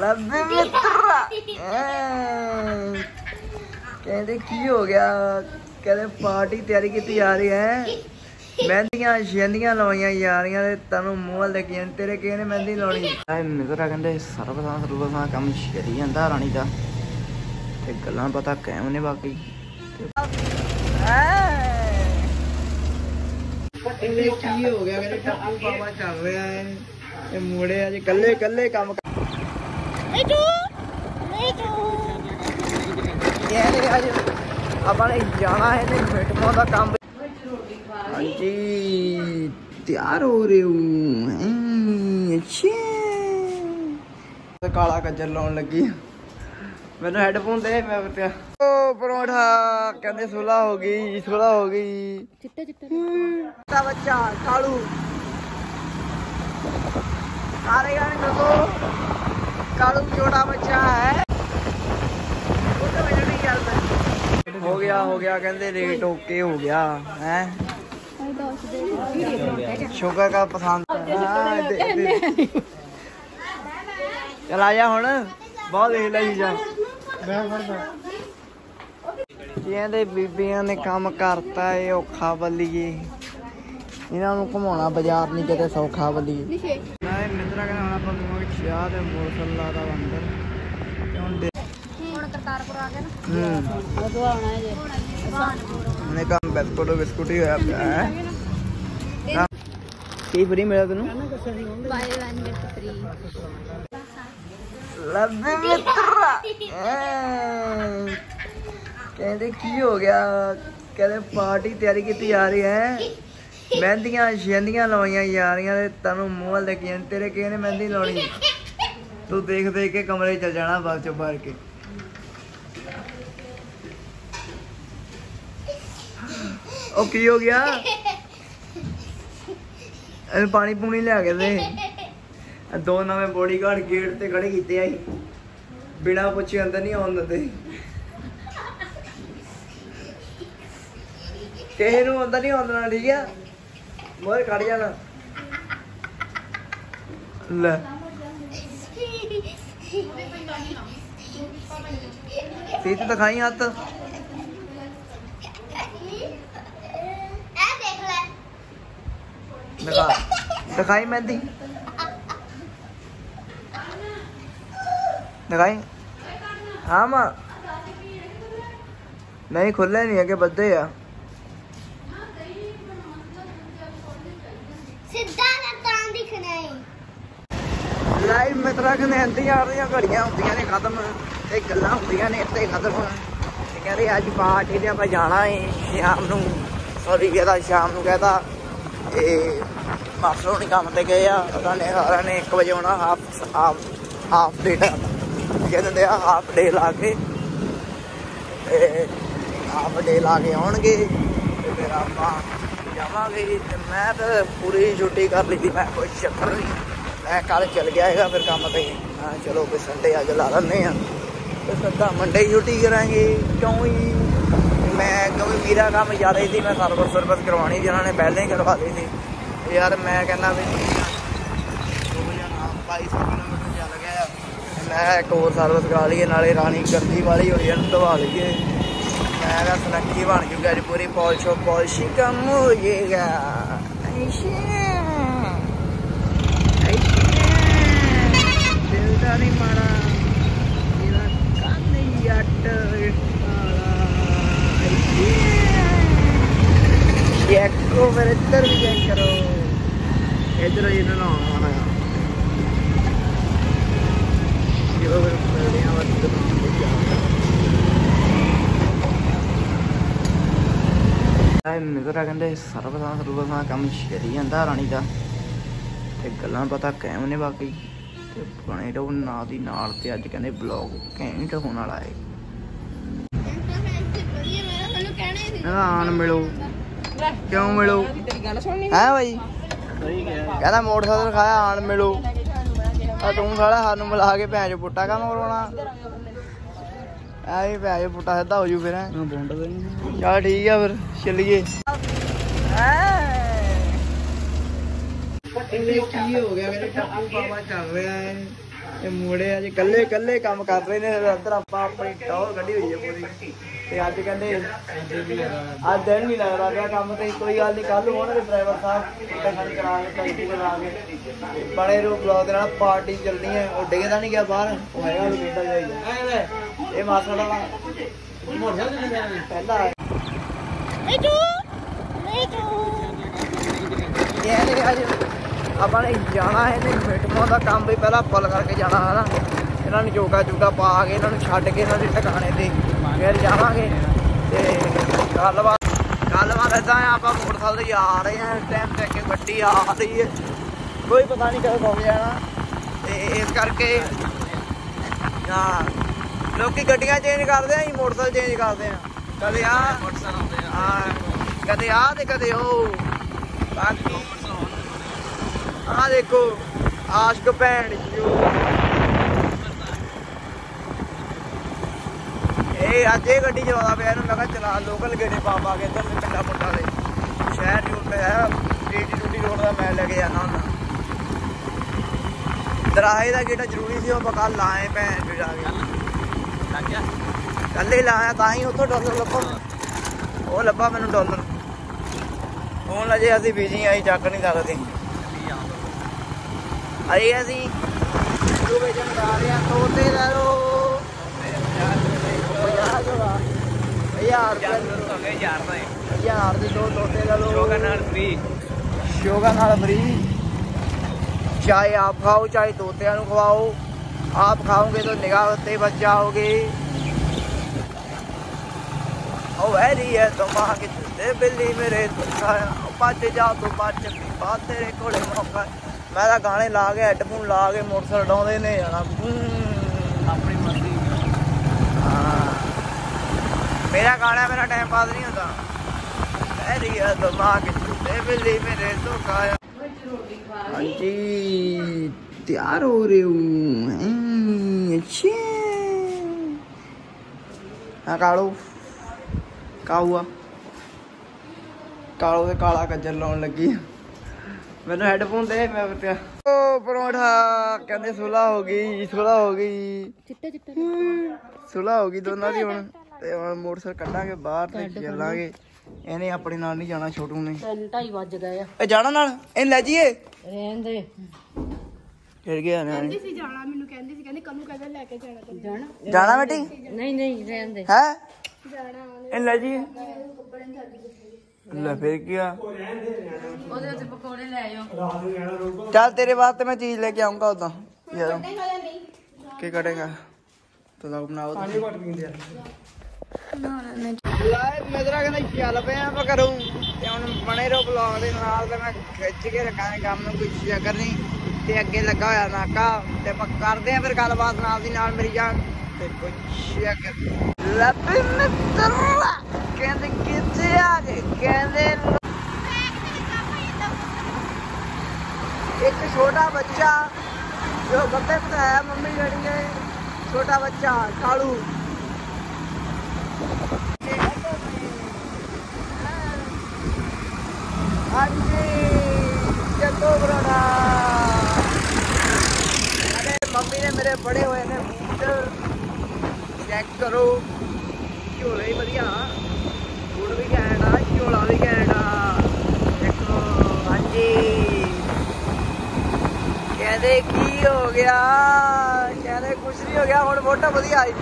ਲੱਭੇ ਮਿੱਤਰਾ। ਕਹਿੰਦੇ ਕੀ ਹੋ ਗਿਆ? ਕਹਿੰਦੇ ਪਾਰਟੀ ਤਿਆਰੀ ਕੀਤੀ ਜਾ ਰਹੀ ਹੈ। ਮਹਿੰਦੀਆਂ ਸ਼ਹਿੰਦੀਆਂ ਲਾਉਣੀਆਂ ਜਾ ਰਹੀਆਂ ਤੇ ਤੈਨੂੰ ਮੂੰਹ ਵੱਲ ਜਾਂਦੇ, ਤੇਰੇ ਕਿਹਨੇ ਮਹਿੰਦੀ ਲਾਉਣੀ ਐ ਮਿੱਤਰਾ ਕਹਿੰਦੇ ਸਰਬਸਾਂ ਸਰਬਸਾਂ ਕੰਮ ਛੇੜੀ ਜਾਂਦਾ ਰਾਣੀ ਦਾ। ਤੇ ਗੱਲਾਂ ਪਤਾ ਕਾਇਮ ਨੇ ਬਾਕੀ। ਇਹਨੇ ਕੀ ਹੋ ਗਿਆ? ਕਹਿੰਦੇ ਟੱਪੂ ਬਾਬਾ ਚੱਲ ਰਿਹਾ ਹੈ। ਇਹ ਮੁੰਡੇ ਅੱਜ ਕੱਲੇ ਕੱਲੇ ਕੰਮ ਆਪਾਂ ਨੇ ਜਾਣਾ ਹੈ ਤੇ ਮਿਟਮੋ ਦਾ ਕੰਮ ਹਾਂਜੀ ਤਿਆਰ ਹੋ ਰਹੇ ਹੋ ਹੈਂ, ਅੱਛਾ ਕਾਲਾ ਕੱਜਰ ਲਾਉਣ ਲੱਗੀ ਮੈਨੂੰ ਹੈੱਡਫੋਨ ਦੇ ਮੈਂ ਤੇ ਓ ਪਰੌਂਠਾ ਕਹਿੰਦੇ ਸੁਲਾ ਹੋ ਗਈ ਸੁਲਾ ਹੋ ਗਈ ਚਿੱਟਾ ਚਿੱਟਾ ਦਾ ਬੱਚਾ ਕਾਲੂ ਸਾਰੇ ਗਾਣੇ ਦੱਸੋ ਕਾਲੂ ਛੋਟਾ ਬੱਚਾ ਹੈ। ਹੋ ਗਿਆ ਹੋ ਗਿਆ ਕਹਿੰਦੇ ਰੇਟ ਓਕੇ ਹੋ ਗਿਆ ਹੈ? ਸ਼ੂਗਰ ਦਾ ਪਸੰਦ। ਚੱਲ ਆ ਜਾ ਹੁਣ ਬਹੁਤ ਦੇਖ ਲਈ ਜਾ। ਕਹਿੰਦੇ ਬੀਬੀਆਂ ਨੇ ਕੰਮ ਕਰਤਾ ਏ ਔਖਾ ਬੱਲੀਏ। ਇਹਨਾਂ ਨੂੰ ਘੁਮਾਉਣਾ ਬਾਜ਼ਾਰ ਨਹੀਂ ਕਿਤੇ ਸੌਖਾ ਬੱਲੀਏ। ਮਿੱਤਰਾ ਕਹਿੰਦਾ ਹੁਣ ਆਪਾਂ ਪੀਵਾਂਗੇ ਚਾਹ ਤੇ ਮੋਰਸਲਾ ਦਾ ਅੰਦਰ ਤੇ ਹੁਣ ਦੇ ਹੁਣ ਕਰਤਾਰਪੁਰ ਆ ਗਿਆ ਨਾ। ਹੂੰ। ਉਦੋਂ ਆਉਣਾ ਹੈ ਜੇ ਨੇ ਕੰਮ ਬਿਸਕੁਟ ਬਿਸਕੁਟ ਹੀ ਹੋਇਆ ਪਿਆ ਹੈ। ਕੀ ਫਰੀ ਮਿਲਿਆ ਤੈਨੂੰ? ਬਾਏ 1 ਗੈਟ 3 ਲੱਭੇ ਮਿੱਤਰਾ। ਕਹਿੰਦੇ ਕੀ ਹੋ ਗਿਆ? ਕਹਿੰਦੇ ਪਾਰਟੀ ਤਿਆਰੀ ਕੀਤੀ ਜਾ ਰਹੀ ਹੈ। ਮਹਿੰਦੀਆਂ ਸ਼ਹਿੰਦੀਆਂ ਲਾਉਣੀਆਂ ਯਾਰੀਆਂ ਤੇ ਤੈਨੂੰ ਮੂੰਹ ਵੱਲ ਦੇਖੀ ਜਾਂਦੇ, ਤੇਰੇ ਨੇ ਮਹਿੰਦੀ ਲਾਉਣੀ ਤੂੰ ਦੇਖ ਦੇਖ ਕੇ ਕਮਰੇ 'ਚ ਜਾਣਾ ਬਾਅਦ ਚੋਂ ਬਾਹਰ ਕੇ। ਉਹ ਕੀ ਹੋ ਗਿਆ? ਇਹ ਪਾਣੀ ਪੂਣੀ ਲਿਆ ਕੇ ਦੇ। ਦੋ ਨਵੇਂ ਬੋਡੀਗਾਰਡ ਗੇਟ ਤੇ ਖੜੇ ਕੀਤੇ ਆਈ ਬਿਨਾ ਪੁੱਛੇ ਅੰਦਰ ਨਹੀਂ ਆਉਣ ਦਿੰਦੇ। ਕਿਸੇ ਨੂੰ ਅੰਦਰ ਨਹੀਂ ਆਉਣ ਦੇਣਾ ਠੀਕ ਆ? ਮੋਰ ਖੜ ਜਾਣਾ। ਲੈ। ਸੀਤ ਦਿਖਾਈ ਹੱਥ। ਦਿਖਾ ਦਿਖਾਈ ਮਹਿੰਦੀ। ਦਿਖਾਈ। ਹਾਂ ਮਾਂ। ਨਹੀਂ ਖੁੱਲੇ ਨਹੀਂ ਹੈਗੇ ਬੱਦੇ ਆ। ਸਿੱਧਾ ਤਾਂ ਦਿਖਣਾ ਹੈ ਲਾਈਵ ਮਿੱਤਰਾਂ ਕਹਿੰਦੇ ਇੰਤਜ਼ਾਰ ਦੀਆਂ ਘੜੀਆਂ ਹੁੰਦੀਆਂ ਨੇ ਖਤਮ, ਤੇ ਗੱਲਾਂ ਹੁੰਦੀਆਂ ਨੇ ਇੱਥੇ ਖਤਮ। ਤੇ ਕਹਿੰਦੇ ਅੱਜ ਪਾਰਟੀ ਤੇ ਆਪਾਂ ਜਾਣਾ ਏ, ਸ਼ਾਮ ਨੂੰ। ਸੌਰੀ ਇਹਦਾ ਸ਼ਾਮ ਨੂੰ ਕਹਤਾ ਇਹ ਮਾਸਟਰ ਨਹੀਂ ਕੰਮ ਤੇ ਗਏ ਆ। ਉਹਨਾਂ ਨੇ ਸਾਰਿਆਂ ਨੇ 1 ਵਜੇ ਆਉਣਾ ਹਾਫ ਹਾਫ ਹਾਫ ਡੇ ਕਹਿੰਦੇ ਆ ਹਾਫ ਡੇ ਲਾ ਕੇ। ਤੇ ਹਾਫ ਡੇ ਲਾ ਕੇ ਆਉਣਗੇ, ਤੇ ਫਿਰ ਆਪਾਂ ਜਾਵਾਂਗੇ ਤੇ ਮੈਂ ਤਾਂ ਪੂਰੀ ਛੁੱਟੀ ਕਰ ਲਈ ਸੀ, ਮੈਂ ਕੋਈ ਚੱਕਰ ਨਹੀਂ। ਮੈਂ ਕੱਲ ਚਲ ਗਿਆ ਹੈਗਾ ਫਿਰ ਕੰਮ ਤੇ। ਹਾਂ ਚਲੋ ਕੋਈ ਸੰਡੇ ਅੱਜ ਲਾ ਲੈਂਦੇ ਆ ਤੇ ਸੱਦਾ ਮੰਡੇ ਛੁੱਟੀ ਕਰਾਂਗੇ, ਕਿਉਂ ਹੀ ਮੈਂ ਕਿਉਂਕਿ ਮੇਰਾ ਕੰਮ ਜ਼ਿਆਦਾ ਹੀ ਸੀ, ਮੈਂ ਸਰਵਿਸ ਸਰਵਿਸ ਕਰਵਾਉਣੀ ਸੀ, ਉਹਨਾਂ ਨੇ ਪਹਿਲਾਂ ਹੀ ਕਰਵਾ ਲਈ ਸੀ। ਯਾਰ ਮੈਂ ਕਹਿੰਦਾ ਵੀ ਚੱਲ ਗਿਆ। ਮੈਂ ਇੱਕ ਹੋਰ ਸਰਵਿਸ ਕਰਾ ਲਈਏ, ਨਾਲੇ ਰਾਣੀ ਗੰਦੀ ਵਾਲੀ ਹੋਈ ਇਹਨੂੰ ਦਵਾ ਲਈਏ। ਮੈਂ ਕਿਹਾ ਸੁਨੱਖੀ ਬਣ ਜੂਗਾ ਜੀ ਪੂਰੀ ਪਾਲਿਸ਼ ਪਾਲਿਸ਼ ਕੰਮ ਹੋ ਜਾਏਗਾ ਦਿਲ ਦਾ ਨਹੀਂ ਮਾੜਾ ਮੇਰਾ ਕੰਨ ਜੱਟ ਚੈੱਕ ਕਰੋ ਮੇਰੇ ਇੱਧਰ ਵੀ ਚੈੱਕ ਕਰੋ ਇੱਧਰ ਹੀ ਨਾ ਆਉਣਾ ਜਦੋਂ ਫਿਰ ਮਿਲਦੇ ਆ ਵੱਧ ਦੁਕਾਨ ਤੇ ਜਾ ਆਏ ਮਿੱਤਰਾ ਕਹਿੰਦੇ, ਸਰਬਸਾਂ ਸਰਬਸਾਂ ਕੰਮ ਛੇੜੀ ਜਾਂਦਾ ਰਾਣੀ ਦਾ। ਤੇ ਗੱਲਾਂ ਪਤਾ ਕਾਇਮ ਨੇ ਬਾਕੀ। ਤੇ ਬਣੇ ਰਹੋ ਨਾਲ ਦੀ ਨਾਲ ਤੇ ਅੱਜ ਕਹਿੰਦੇ ਬਲੌਗ ਘੈਂਟ ਹੋਣ ਵਾਲਾ ਹੈ ਆਣ ਮਿਲੋ। ਕਿਉਂ ਮਿਲੋ? ਹੈ ਭਾਈ ਕਹਿੰਦਾ ਮੋਟਰਸਾਈਕਲ ਖਾਇਆ ਆਣ ਮਿਲੋ। ਆ ਤੂੰ ਸਾਲਾ ਸਾਨੂੰ ਮਿਲਾ ਕੇ ਭੈਣ ਚ ਪੁੱਟਾ ਕੰਮ ਕਰਵਾਉਣਾ। ਆਈ ਭੈਣ ਚੋ ਪੁੱਟਾ ਸਿੱਧਾ ਹੋ ਜੂ ਫਿਰ ਹੈਂ। ਚੱਲ ਠੀਕ ਆ ਫਿਰ ਚੱਲੀਏ। ਇਹਨੇ ਕੀ ਹੋ ਗਿਆ ਮੇਰੇ ਟੱਪੂ ਬਾਬਾ ਚੱਲ ਰਿਹਾ ਹੈ। ਇਹ ਮੁੰਡੇ ਅੱਜ ਇਕੱਲੇ ਇਕੱਲੇ ਕੰਮ ਕਰ ਰਹੇ ਨੇ ਅੰਦਰ ਆਪਾਂ ਆਪਣੀ ਟੌਰ ਕੱਢੀ ਹੋਈ ਹੈ ਪੂਰੀ। ਤੇ ਅੱਜ ਕਹਿੰਦੇ ਅੱਜ ਦਿਨ ਨਹੀਂ ਲੱਗਦਾ ਪਿਆ ਕੰਮ ਤੇ ਕੋਈ ਗੱਲ ਨਹੀਂ ਕੱਲ ਨੂੰ ਆਉਣਗੇ ਡਰਾਈਵਰ ਸਾਹਿਬ। ਟੈਕਨ ਕਰਾ ਕੇ ਟੈਂਕੀ ਕਰਾ ਕੇ ਬੜੇ ਰੋ ਬਲੌਗ ਦੇ ਨਾਲ ਪਾਰਟੀ ਚੱਲਣੀ ਹੈ ਉਹ ਡਿੱਗਦਾ ਨਹੀਂ ਗਿਆ ਬਾਹਰ। ਉਹ ਹੈਗਾ ਕਿੱਦਾਂ ਜਾਈ। ਇਹ ਮਾਸੜ ਵਾਲਾ। ਮੋਟਰਸਾਈਕਲ ਪਹਿਲਾ ਹੈ ਇਹ ਤੂੰ ਇਹ ਅੱਜ। ਆਪਾਂ ਨੇ ਜਾਣਾ ਹੈ ਤੇ ਮਿਟਮੋ ਦਾ ਕੰਮ ਵੀ ਪਹਿਲਾਂ ਫੁੱਲ ਕਰਕੇ ਜਾਣਾ ਹੈ ਨਾ। ਇਹਨਾਂ ਨੂੰ ਜੋਗਾ ਜੋਗਾ ਪਾ ਕੇ ਇਹਨਾਂ ਨੂੰ ਛੱਡ ਕੇ ਇਹਨਾਂ ਦੇ ਟਿਕਾਣੇ ਤੇ ਫਿਰ ਜਾਵਾਂਗੇ। ਤੇ ਗੱਲਬਾਤ ਗੱਲਬਾਤ ਏਦਾਂ ਆ ਆਪਾਂ ਮੋਟਰਸਾਈਕਲ ਤੇ ਆ ਰਹੇ ਇਸ ਟਾਈਮ ਤੇ ਅੱਗੇ ਗੱਡੀ ਆ ਰਹੀ ਹੈ। ਕੋਈ ਪਤਾ ਨਹੀਂ ਕਦੋਂ ਪਹੁੰਚ ਜਾਣਾ। ਤੇ ਇਸ ਕਰਕੇ ਹਾਂ। ਲੋਕੀ ਗੱਡੀਆਂ ਚੇਂਜ ਕਰਦੇ ਆ, ਅਸੀਂ ਮੋਟਰਸਾਈਕਲ ਚੇਂਜ ਕਰਦੇ ਆ। ਕਦੇ ਆ, ਹਾਂ, ਕਦੇ ਆ ਤੇ ਕਦੇ ਉਹ। ਬਾਕੀ ਆ ਦੇਖੋ, ਆਸ਼ਕ ਭੈਣ ਜੋ। ਇਹ ਅੱਜ ਇਹ ਗੱਡੀ ਚਲਾਉਂਦਾ ਪਿਆ, ਇਹਨੂੰ ਮੈਂ ਕਿਹਾ ਚਲਾ ਲੋਕਲ ਗੇੜੇ ਪਾ ਪਾ ਕੇ ਇੱਧਰ ਦੇ ਪਿੰਡਾਂ ਪੁੰਡਾਂ ਦੇ। ਸ਼ਹਿਰ ਜੂਰ ਤੇ ਹੈ ਡੀਟੀ ਟੂਟੀ ਰੋਡ ਦਾ ਮੈਂ ਲੈ ਕੇ ਜਾਣਾ ਹੁੰਦਾ। ਦਰਾਹੇ ਦਾ ਗੇੜਾ ਜ਼ਰੂਰੀ ਸੀ, ਉਹ ਬਕਾ ਲਾਏ ਭੈਣ ਜੋ ਜਾ ਕੇ। ਕੱਲੇ ਲਾਇਆ ਤਾਂ ਹੀ ਉੱਥੋਂ ਡਾਲਰ ਲੱਭਾ। ਉਹ ਲੱਭਾ ਮੈਨੂੰ ਡਾਲਰ। ਫੋਨ ਲਜੇ ਅਸੀਂ ਬਿਜ਼ੀ ਆਈ ਚੱਕ ਨਹੀਂ ਸਕਦੇ। ਅਸੀਂ ਜੋ ਵੇਚਣ ਜਾ ਰਹੇ ਆ ਤੋਤੇ ਲੈ ਲੋ ਯਾਰ ਯਾਰ ਦੇ। ਦੋ ਤੋਤੇ ਲੈ ਲੋ ਸ਼ੋਗਾ ਨਾਲ ਫ੍ਰੀ ਸ਼ੋਗਾ ਨਾਲ ਫ੍ਰੀ ਚਾਹੇ ਆਪ ਖਾਓ ਚਾਹੇ ਤੋਤਿਆਂ ਨੂੰ ਖਵਾਓ। ਆਪ ਖਾਓਗੇ ਤਾਂ ਨਿਗਾਹ ਉੱਤੇ ਬਚ ਜਾਓਗੇ ਉਹ ਵੈਰੀ ਹੈ ਤੁਮਾ ਕਿ ਤੇ ਬਿੱਲੀ ਮੇਰੇ ਤੁਖਾ ਭੱਜ ਜਾ ਤੂੰ ਬਚ ਵੀ ਬਾ ਤੇਰੇ ਕੋਲੇ ਮੌਕਾ ਹੈ। ਮੈਂ ਤਾਂ ਗਾਣੇ ਲਾ ਕੇ ਹੈੱਡਫੋਨ ਲਾ ਕੇ ਮੋਟਰਸਾਈਕਲ ਡਾਉਂਦੇ ਨੇ ਜਾਣਾ ਆਪਣੀ ਮਰਜ਼ੀ ਹਾਂ ਮੇਰਾ ਗਾਣਾ ਮੇਰਾ ਟਾਈਮ ਪਾਸ ਨਹੀਂ ਹੁੰਦਾ ਵੈਰੀ ਹੈ ਤੁਮਾ ਕਿ ਤੇ ਬਿੱਲੀ ਮੇਰੇ ਤੁਖਾ ਹਾਂਜੀ ਤਿਆਰ ਹੋ ਰਹੇ ਹੋ ਅੱਛਾ ਹਾਂ ਕਾਲੂ। ਕਾ ਹੁਆ ਕਾਲੋ ਤੇ ਕਾਲਾ ਕੱਜਰ ਲਾਉਣ ਲੱਗੀ ਮੈਨੂੰ ਹੈੱਡਫੋਨ ਦੇ ਮੈਂ ਬਤਿਆ ਓ ਪਰੌਂਠਾ ਕਹਿੰਦੇ ਸੁਲਾ ਹੋ ਗਈ ਸੁਲਾ ਹੋ ਗਈ। ਚਿੱਟੇ ਚਿੱਟੇ ਸੁਲਾ ਹੋ ਗਈ ਦੋਨਾਂ ਦੀ ਹੁਣ। ਤੇ ਹੁਣ ਮੋਟਰਸਾਈਕਲ ਕੱਢਾਂਗੇ ਬਾਹਰ ਤੇ ਚੱਲਾਂਗੇ। ਇਹਨੇ ਆਪਣੇ ਨਾਲ ਨਹੀਂ ਜਾਣਾ ਛੋਟੂ ਨੇ। ਤਿੰਨ ਢਾਈ ਵੱਜ ਗਏ ਆ। ਇਹ ਜਾਣਾ ਨਾਲ? ਇਹ ਲੈ ਜੀਏ ਰਹਿਣ ਦੇ। ਫਿਰ ਗਿਆ ਨਾ। ਸੀ ਜਾਣਾ ਮੈਨੂੰ ਕਹਿੰਦੀ ਸੀ ਕਹਿੰਦੀ ਕੱਲ ਨੂੰ ਕਹਿੰਦਾ ਲੈ ਕੇ ਜਾਣਾ ਤੈਨੂੰ। ਜਾਣਾ? ਜਾਣਾ ਬੇਟੀ? ਨਹੀਂ ਨਹੀਂ ਰਹਿਣ ਦੇ। ਹੈ? ਜਾਣਾ ਇਹ ਲੈ ਜੀਏ ਲੈ ਫਿਰ ਗਿਆ ਉਹਦੇ ਉੱਤੇ ਪਕੌੜੇ ਲੈ ਆਇਓ। ਚੱਲ ਤੇਰੇ ਵਾਸਤੇ ਮੈਂ ਚੀਜ਼ ਲੈ ਕੇ ਆਉਂਗਾ ਉਦਾਂ। ਯਾਰ। ਕੀ ਕਟੇਗਾ ਤੂੰ ਲੋਕ ਬਣਾਓ। ਪਾਣੀ ਘਟ ਪੀਂਦੇ ਲਾਇ ਮੇਰਾ ਕਹਿੰਦਾ ਚੱਲ ਪਿਆ ਆਪਾਂ ਕਰੂੰ ਤੇ ਹੁਣ ਬਣੇ ਰੋ ਬਲੌਗ ਦੇ ਨਾਲ ਤੇ ਮੈਂ ਖਿੱਚ ਕੇ ਰੱਖਾਂਗੇ ਕੰਮ ਨੂੰ ਕੋਈ ਚੱਕਰ ਨਹੀਂ। ਤੇ ਅੱਗੇ ਲੱਗਾ ਹੋਇਆ ਨਾਕਾ ਤੇ ਆਪਾਂ ਕਰਦੇ ਆਂ ਫਿਰ ਗੱਲਬਾਤ ਨਾਲ ਦੀ ਨਾਲ ਮੇਰੀ ਜਾਨ ਤੇ ਕੁਛ ਚੱਕਰ ਲੱਭੇ ਮਿੱਤਰਾ, ਕਹਿੰਦੇ ਕਿੱਥੇ ਆ ਗਏ ਕਹਿੰਦੇ ਇੱਕ ਛੋਟਾ ਬੱਚਾ, ਜੋ ਗੱਤੇ ਪਤਾਇਆ ਮੰਮੀ ਡੈਡੀ ਨੇ ਛੋਟਾ ਬੱਚਾ, ਕਾਲੂ। ਹਾਂਜੀ, ਚੱਲੋ ਬਰਾੜਾ। ਅਰੇ ਮੰਮੀ ਨੇ ਮੇਰੇ ਬੜੇ ਹੋਏ ਨੇ ਬੂਟ ਚੈੱਕ ਕਰੋ। ਝੋਲੇ ਹੀ ਵਧੀਆ। ਬੂਟ ਵੀ ਘੈਂਟ ਆ, ਝੋਲਾ ਵੀ ਘੈਂਟ ਆ। ਦੇਖੋ ਹਾਂਜੀ। ਕਹਿੰਦੇ ਕੀ ਹੋ ਗਿਆ? ਕਹਿੰਦੇ ਕੁਛ ਨਹੀਂ ਹੋ ਗਿਆ, ਹੁਣ ਫੋਟੋ ਵਧੀਆ ਆਈ।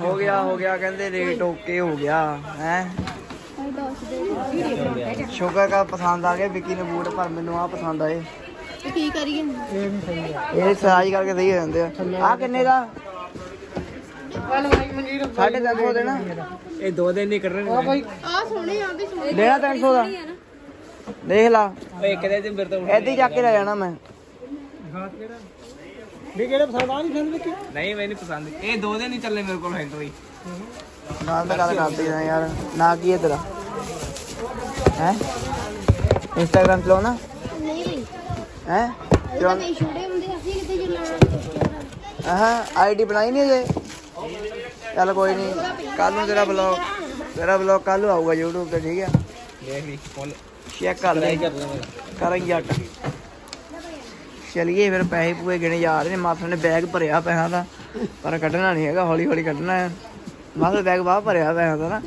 ਹੋ ਗਿਆ ਹੋ ਗਿਆ, ਕਹਿੰਦੇ ਰੇਟ ਓਕੇ ਹੋ ਗਿਆ, ਹੈ? ਸ਼ੁਕਰ ਕਰ ਪਸੰਦ ਆ ਗਿਆ ਵਿੱਕੀ ਨੇ ਬੂਟ ਪਰ ਮੈਨੂੰ ਆ ਪਸੰਦ ਆਏ। ਤੇ ਕੀ ਕਰੀਏ ਇਹ ਸਾਈਜ਼ ਕਰਕੇ ਸਹੀ ਹੋ ਜਾਂਦੇ ਆ। ਆ ਕਿੰਨੇ ਦਾ? ਸਾਢੇ ਤਿੰਨ ਸੌ ਦੇਣਾ। ਇਹ ਦੋ ਦਿਨ ਨਹੀਂ ਕੱਢਣੇ ਆ ਸੋਹਣੇ ਆਂਦੇ ਸੋਹਣੇ। ਦੇਣਾ 300 ਦਾ। ਦੇਖ ਲਾ। ਓਏ ਇੱਕ ਦੇ ਤੇ ਮੇਰੇ ਤੋਂ ਐਦੀ ਚੱਕ ਕੇ ਲੈ ਜਾਣਾ ਮੈਂ। ਵੀ ਕਿਹੜੇ ਪਸੰਦ? ਆ ਨਹੀਂ ਪਸੰਦ ਵਿੱਕੀ? ਨਹੀਂ ਮੈਨੂੰ ਪਸੰਦ। ਇਹ ਦੋ ਦਿਨ ਨਹੀਂ ਚੱਲੇ ਮੇਰੇ ਕੋਲ ਹੈ ਤੋਂ ਹੀ। ਨਾਲ ਤਾਂ ਗੱਲ ਕਰਦੇ ਆ ਯਾਰ। ਨਾ ਕੀ ਹੈ ਤੇਰਾ ਹੈ? ਇੰਸਟਾਗ੍ਰਾਮ ਚਲਾਉਣਾ? ਨਹੀਂ। ਬਈ ਹੈ? ਇਹ ਤਾਂ ਨਹੀਂ ਛੋੜੇ ਹੁੰਦੇ ਅਸੀਂ ਕਿਤੇ ਜੁਲਾਣਾ ਹਾਂ ਆਈਡੀ ਬਣਾਈ ਨਹੀਂ ਅਜੇ ਚੱਲ ਕੋਈ ਨਹੀਂ ਕੱਲ ਨੂੰ ਤੇਰਾ ਬਲੌਗ ਤੇਰਾ ਬਲੌਗ ਕੱਲ ਨੂੰ ਆਊਗਾ YouTube ਤੇ ਠੀਕ ਹੈ ਦੇਖ ਲਈ ਫੁੱਲ ਚੈੱਕ ਕਰ ਲੈ ਕਰ ਲੈ ਕਰਾਂ ਜੱਟ ਚਲਿਏ ਫਿਰ ਪੈਸੇ ਪੂਏ ਗਿਣੇ ਜਾ ਰਹੇ ਨੇ ਮਾਸਟਰ ਨੇ ਬੈਗ ਭਰਿਆ ਪੈਸਿਆਂ ਦਾ ਪਰ ਕੱਢਣਾ ਨਹੀਂ ਹੈਗਾ ਹੌਲੀ ਹੌਲੀ ਕੱਢਣਾ ਹੈ। ਮਾਸਟਰ ਬੈਗ ਬਾਹਰ ਭਰਿਆ ਪੈਸਿਆਂ ਦਾ ਨਾ।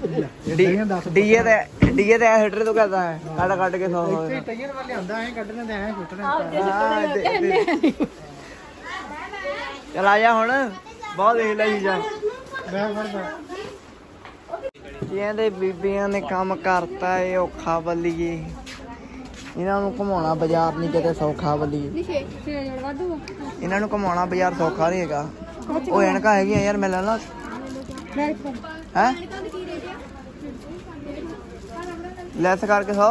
ਡੀਏ ਤੇ ਡੀਏ ਤੇ ਹਿੱਟਰ ਤੋਂ ਕਰਦਾ ਹੈ ਕੱਢ ਕੱਢ ਕੇ 100 ਟਈਰ ਵਾਲੇ ਆਂਦਾ ਐ ਕੱਢਣੇ ਤੇ ਐ ਫੁੱਟਣੇ ਦੇ- ਦੇ- ਚੱਲ ਆ ਜਾ ਹੁਣ ਬਹੁਤ ਦੇਖ ਲਈ ਜਾ ਮੈਂ ਫੜਦਾ ਕਹਿੰਦੇ ਬੀਬੀਆਂ ਨੇ ਕੰਮ ਕਰਤਾ ਏ ਔਖਾ ਬੱਲੀਏ। ਇਹਨਾਂ ਨੂੰ ਘਮਾਉਣਾ ਬਾਜ਼ਾਰ ਨਹੀਂ ਕਿਤੇ ਸੌਖਾ ਬੱਲੀਏ। ਇਹਨਾਂ ਨੂੰ ਘਮਾਉਣਾ ਬਾਜ਼ਾਰ ਸੌਖਾ ਨਹੀਂ ਹੈਗਾ। ਉਹ ਐਨਕਾਂ ਹੈਗੀਆਂ ਯਾਰ ਮੈਂ ਲੈ ਲਾ ਹੈ ਲੈਸ ਕਰਕੇ 100